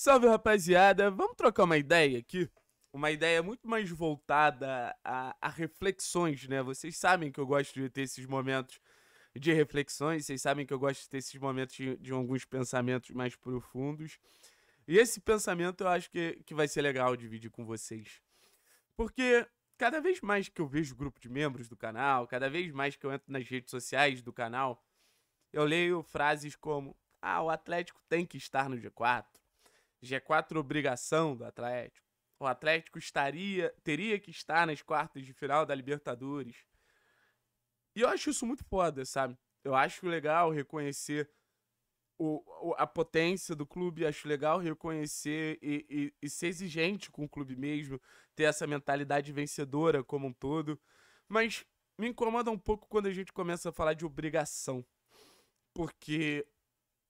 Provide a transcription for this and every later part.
Salve rapaziada, vamos trocar uma ideia aqui? Uma ideia muito mais voltada a, a, reflexões, né? Vocês sabem que eu gosto de ter esses momentos de reflexões, vocês sabem que eu gosto de ter esses momentos de, de alguns pensamentos mais profundos. E esse pensamento eu acho que, que vai ser legal dividir com vocês. Porque cada vez mais que eu vejo grupo de membros do canal, cada vez mais que eu entro nas redes sociais do canal, eu leio frases como: Ah, o Atlético tem que estar no G4. G4 obrigação do Atlético. O Atlético estaria, teria que estar nas quartas de final da Libertadores. E eu acho isso muito foda, sabe? Eu acho legal reconhecer o, a potência do clube, acho legal reconhecer e, e, e, ser exigente com o clube mesmo, ter essa mentalidade vencedora como um todo. Mas me incomoda um pouco quando a gente começa a falar de obrigação. Porque,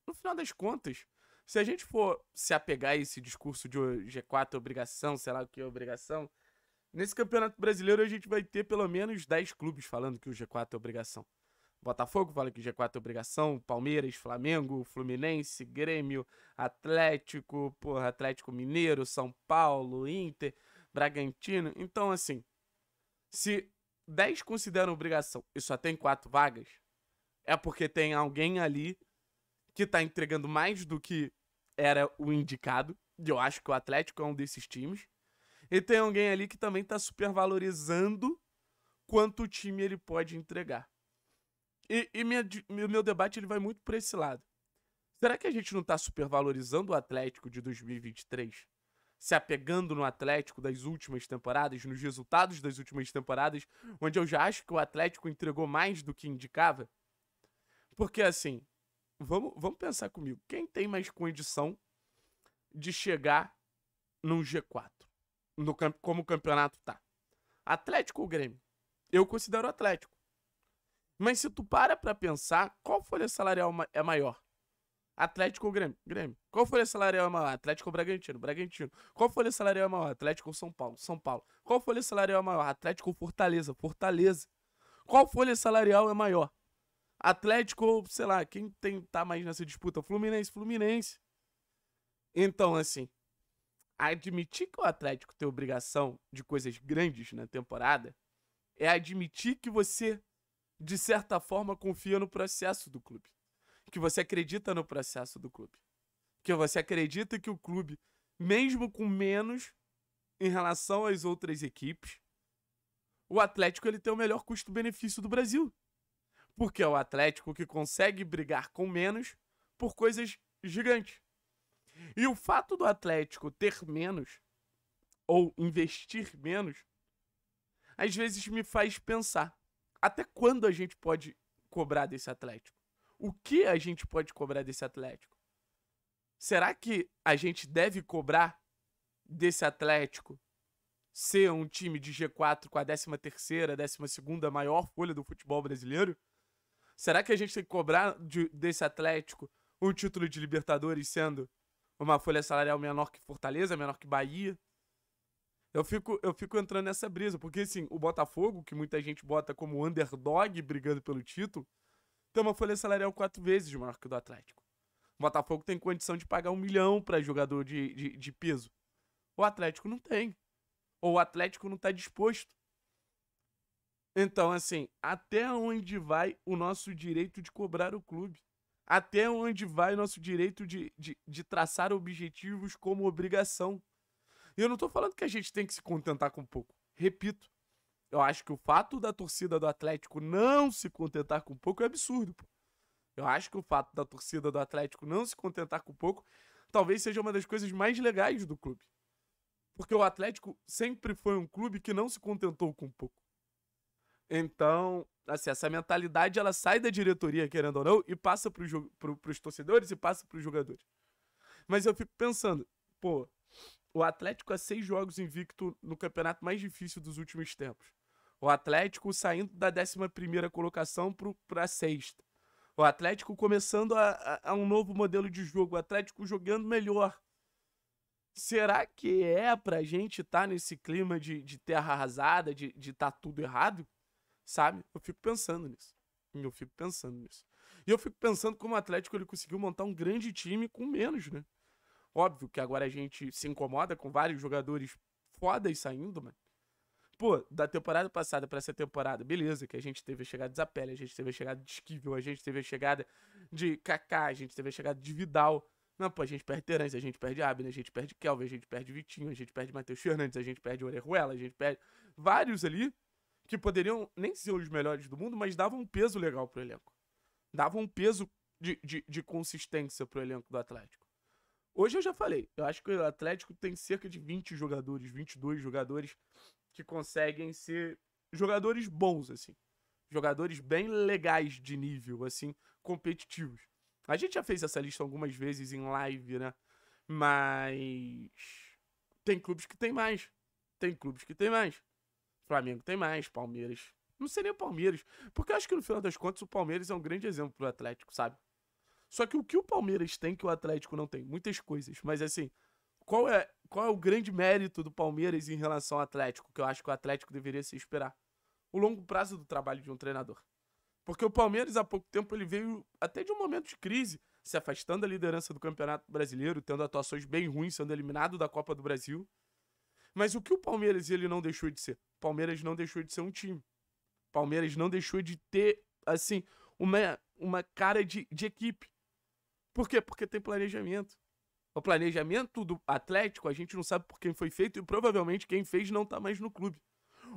no final das contas, se a gente for se apegar a esse discurso de G4 é obrigação, sei lá o que é obrigação, nesse Campeonato Brasileiro a gente vai ter pelo menos 10 clubes falando que o G4 é obrigação. Botafogo fala que o G4 é obrigação, Palmeiras, Flamengo, Fluminense, Grêmio, Atlético, porra, Atlético Mineiro, São Paulo, Inter, Bragantino. Então, assim, se 10 consideram obrigação e só tem 4 vagas, é porque tem alguém ali que tá entregando mais do que era o indicado. E eu acho que o Atlético é um desses times. E tem alguém ali que também tá supervalorizando quanto o time ele pode entregar. E, e minha, meu debate ele vai muito por esse lado. Será que a gente não tá supervalorizando o Atlético de 2023? Se apegando no Atlético das últimas temporadas, nos resultados das últimas temporadas, onde eu já acho que o Atlético entregou mais do que indicava? Porque assim, vamos, vamos pensar comigo. Quem tem mais condição de chegar num G4? No, como o campeonato tá? Atlético ou Grêmio? Eu considero Atlético. Mas se tu para pra pensar, qual folha salarial é maior? Atlético ou Grêmio? Grêmio. Qual folha salarial é maior? Atlético ou Bragantino? Bragantino. Qual folha salarial é maior? Atlético ou São Paulo? São Paulo. Qual folha salarial é maior? Atlético ou Fortaleza? Fortaleza. Qual folha salarial é maior? Atlético ou, sei lá, quem tem, tá mais nessa disputa? Fluminense, Fluminense. Então, assim, admitir que o Atlético tem obrigação de coisas grandes na temporada é admitir que você, de certa forma, confia no processo do clube. Que você acredita no processo do clube. Que você acredita que o clube, mesmo com menos em relação às outras equipes, o Atlético ele tem o melhor custo-benefício do Brasil. Porque é o Atlético que consegue brigar com menos por coisas gigantes. E o fato do Atlético ter menos, ou investir menos, às vezes me faz pensar: até quando a gente pode cobrar desse Atlético? O que a gente pode cobrar desse Atlético? Será que a gente deve cobrar desse Atlético ser um time de G4 com a 13 terceira, 12 segunda maior folha do futebol brasileiro? Será que a gente tem que cobrar de, desse Atlético um título de Libertadores sendo uma folha salarial menor que Fortaleza, menor que Bahia? Eu fico, eu fico entrando nessa brisa, porque assim, o Botafogo, que muita gente bota como underdog brigando pelo título, tem uma folha salarial quatro vezes maior que o do Atlético. O Botafogo tem condição de pagar um milhão para jogador de, de, de peso. O Atlético não tem. Ou o Atlético não está disposto. Então, assim, até onde vai o nosso direito de cobrar o clube? Até onde vai o nosso direito de, de, de traçar objetivos como obrigação? E eu não tô falando que a gente tem que se contentar com pouco. Repito, eu acho que o fato da torcida do Atlético não se contentar com pouco é absurdo. Pô. Eu acho que o fato da torcida do Atlético não se contentar com pouco talvez seja uma das coisas mais legais do clube. Porque o Atlético sempre foi um clube que não se contentou com pouco. Então, assim, essa mentalidade ela sai da diretoria, querendo ou não, e passa para pro, os torcedores e passa para os jogadores. Mas eu fico pensando, pô, o Atlético é seis jogos invicto no campeonato mais difícil dos últimos tempos. O Atlético saindo da 11 colocação para a sexta. O Atlético começando a, a, a, um novo modelo de jogo. O Atlético jogando melhor. Será que é pra gente estar tá nesse clima de, de terra arrasada, de estar tá tudo errado? Sabe? Eu fico pensando nisso. Eu fico pensando nisso. E eu fico pensando como o Atlético ele conseguiu montar um grande time com menos, né? Óbvio que agora a gente se incomoda com vários jogadores fodas saindo, mano. Pô, da temporada passada para essa temporada, beleza, que a gente teve a chegada de Zapelli, a gente teve a chegada de Esquivel, a gente teve a chegada de Kaká, a gente teve a chegada de Vidal. Não, pô, a gente perde Terence, a gente perde Abner, a gente perde Kelvin, a gente perde Vitinho, a gente perde Matheus Fernandes, a gente perde Orejuela, a gente perde vários ali que poderiam nem ser os melhores do mundo, mas davam um peso legal pro elenco. Davam um peso de, de, de consistência pro elenco do Atlético. Hoje eu já falei, eu acho que o Atlético tem cerca de 20 jogadores, 22 jogadores que conseguem ser jogadores bons, assim. Jogadores bem legais de nível, assim, competitivos. A gente já fez essa lista algumas vezes em live, né? Mas tem clubes que tem mais. Tem clubes que tem mais. Flamengo tem mais, Palmeiras. Não seria Palmeiras. Porque eu acho que no final das contas o Palmeiras é um grande exemplo pro Atlético, sabe? Só que o que o Palmeiras tem que o Atlético não tem? Muitas coisas. Mas assim, qual é, qual é o grande mérito do Palmeiras em relação ao Atlético? Que eu acho que o Atlético deveria se esperar. O longo prazo do trabalho de um treinador. Porque o Palmeiras, há pouco tempo, ele veio até de um momento de crise, se afastando da liderança do Campeonato Brasileiro, tendo atuações bem ruins, sendo eliminado da Copa do Brasil. Mas o que o Palmeiras ele não deixou de ser? Palmeiras não deixou de ser um time. Palmeiras não deixou de ter, assim, uma, uma cara de, de equipe. Por quê? Porque tem planejamento. O planejamento do Atlético, a gente não sabe por quem foi feito e provavelmente quem fez não tá mais no clube.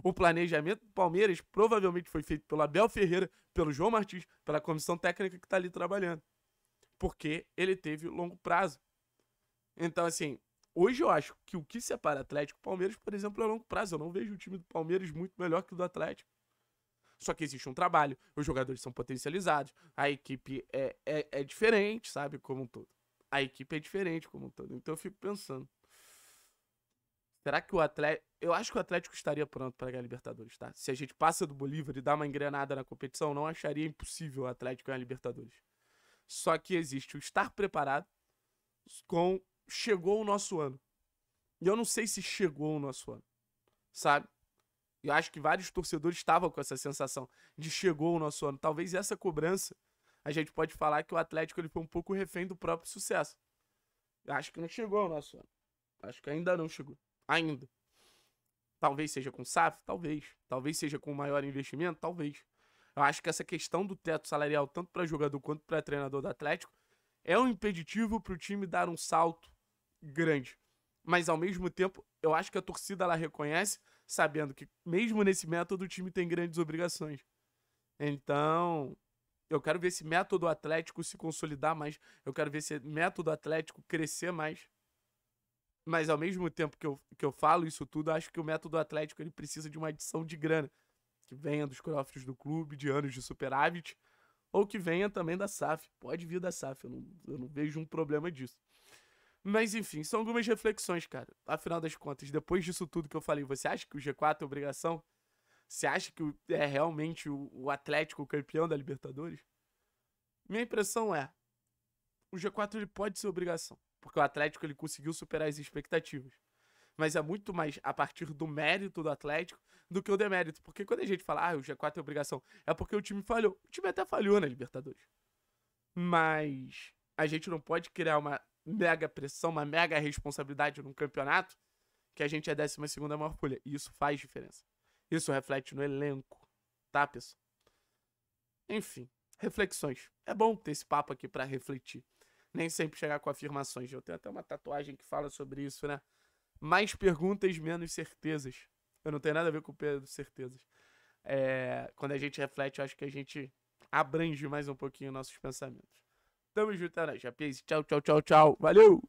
O planejamento do Palmeiras provavelmente foi feito pelo Abel Ferreira, pelo João Martins, pela comissão técnica que está ali trabalhando. Porque ele teve longo prazo. Então, assim, hoje eu acho que o que separa Atlético e Palmeiras, por exemplo, é longo prazo. Eu não vejo o time do Palmeiras muito melhor que o do Atlético. Só que existe um trabalho, os jogadores são potencializados, a equipe é, é, é diferente, sabe? Como um todo. A equipe é diferente como um todo. Então eu fico pensando. Será que o Atlético. Eu acho que o Atlético estaria pronto para ganhar a Libertadores, tá? Se a gente passa do Bolívar e dá uma engrenada na competição, não acharia impossível o Atlético ganhar a Libertadores. Só que existe o estar preparado com. Chegou o nosso ano. E eu não sei se chegou o nosso ano. Sabe? Eu acho que vários torcedores estavam com essa sensação de chegou o nosso ano. Talvez essa cobrança, a gente pode falar que o Atlético ele foi um pouco refém do próprio sucesso. Eu acho que não chegou o nosso ano. Acho que ainda não chegou. Ainda. Talvez seja com SAF? Talvez. Talvez seja com maior investimento? Talvez. Eu acho que essa questão do teto salarial, tanto para jogador quanto para treinador do Atlético, é um impeditivo para o time dar um salto grande. Mas ao mesmo tempo, eu acho que a torcida ela reconhece, sabendo que mesmo nesse método o time tem grandes obrigações. Então, eu quero ver esse método atlético se consolidar mais. Eu quero ver esse método atlético crescer mais. Mas ao mesmo tempo que eu, que eu falo isso tudo, acho que o método atlético ele precisa de uma adição de grana. Que venha dos cofres do clube, de anos de superávit, ou que venha também da SAF. Pode vir da SAF, eu não, eu não vejo um problema disso. Mas enfim, são algumas reflexões, cara. Afinal das contas, depois disso tudo que eu falei, você acha que o G4 é obrigação? Você acha que é realmente o, Atlético o campeão da Libertadores? Minha impressão é, o G4 ele pode ser obrigação porque o Atlético ele conseguiu superar as expectativas. Mas é muito mais a partir do mérito do Atlético do que o demérito. Porque quando a gente fala, ah, o G4 é obrigação, é porque o time falhou. O time até falhou na Libertadores. Mas a gente não pode criar uma mega pressão, uma mega responsabilidade num campeonato que a gente é a 12 maior folha. E isso faz diferença. Isso reflete no elenco, tá, pessoal? Enfim, reflexões. É bom ter esse papo aqui para refletir nem sempre chegar com afirmações. Eu tenho até uma tatuagem que fala sobre isso, né? Mais perguntas, menos certezas. Eu não tenho nada a ver com o certezas. É, quando a gente reflete, eu acho que a gente abrange mais um pouquinho nossos pensamentos. Tamo junto, né? Já Tchau, tchau, tchau, tchau. Valeu!